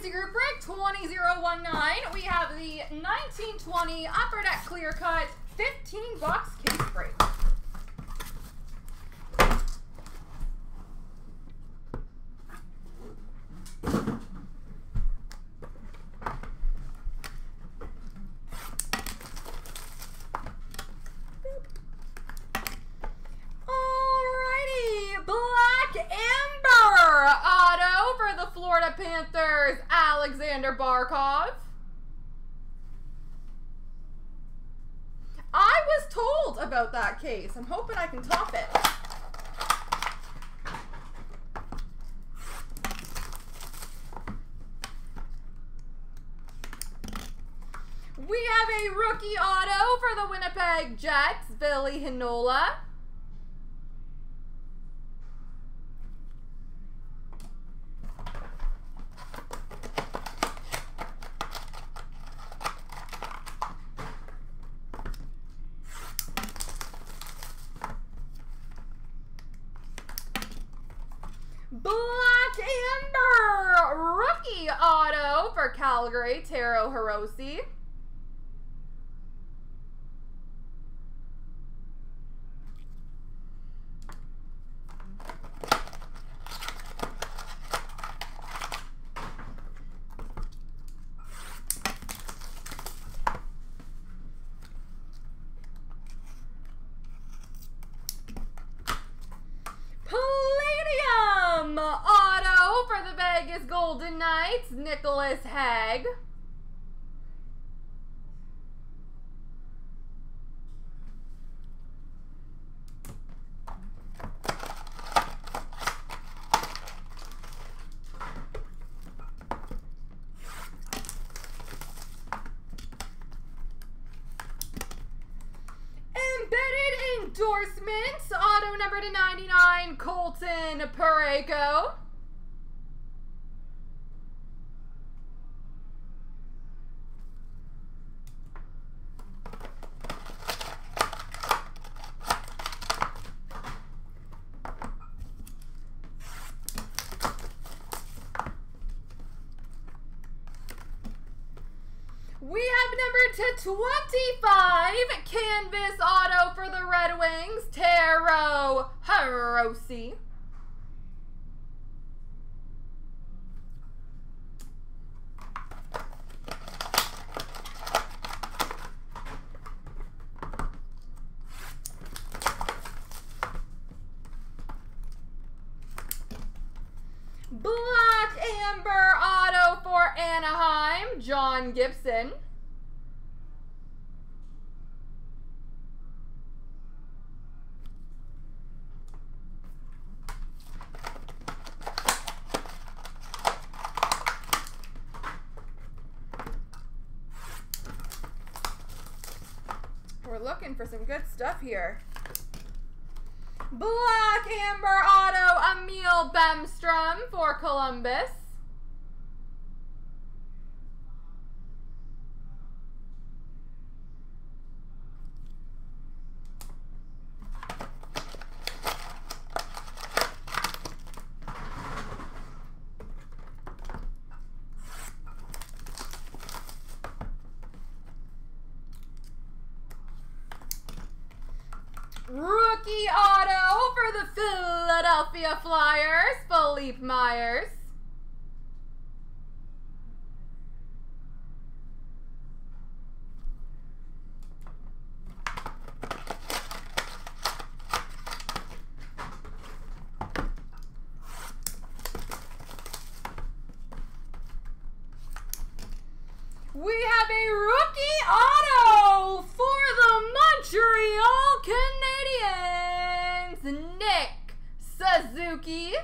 Fancy Group Break 20019. We have the 1920 Upper Deck Clear Cut 15 box case break. Alrighty, Black Amber auto for the Florida Panthers, Aleksander Barkov. I was told about that case. I'm hoping I can top it. We have a rookie auto for the Winnipeg Jets, Ville Heinola. Black Amber rookie auto for Calgary, Taro Hirose. Palladium auto for the Vegas Golden Knights, Nicholas. Embedded endorsements, auto number to 99, Colton Parayko. We have number to 25, Canvas Auto for the Red Wings, Taro Hirose. Black Amber Auto for Anaheim, John Gibson. We're looking for some good stuff here. Black Amber Auto, Emil Bemstrom for Columbus. Rookie auto for the Philadelphia Flyers, Philippe Myers. We have a rookie auto for the Montreal Canadiens, Nick Suzuki.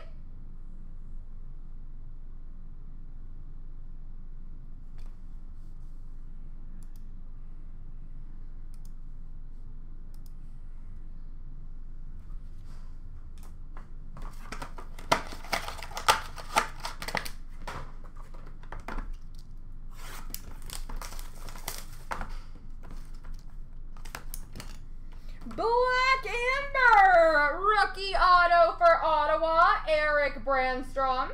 Black Amber rookie auto Erik Brannstrom.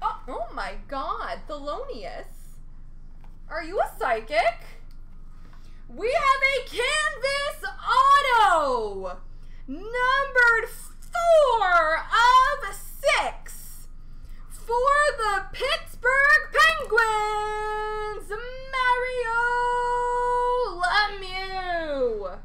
Oh, oh, my god, Thelonious. Are you a psychic? We have a canvas auto! Numbered four of six for the Pittsburgh Penguins, Mario Lemieux.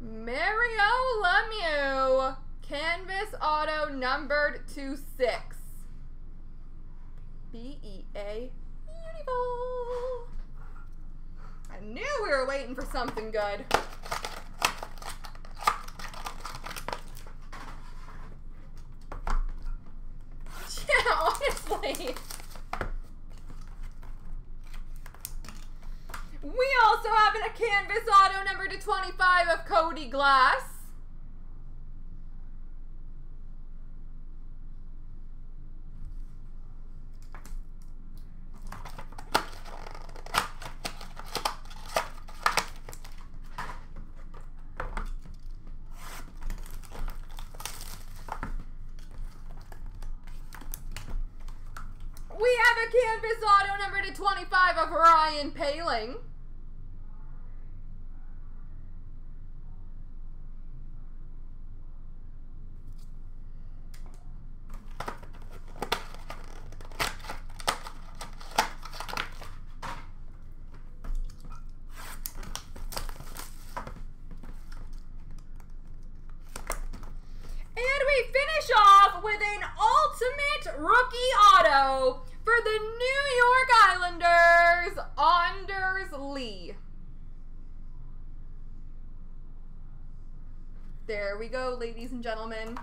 Mario Lemieux, canvas auto numbered to six. A Beautiful. I knew we were waiting for something good. Yeah, honestly. We also have a canvas auto number to 25 of Cody Glass. We have a canvas auto number to 25 of Ryan Poehling. And we finish off with an ultimate rookie auto for the New York Islanders, Anders Lee. There we go, ladies and gentlemen.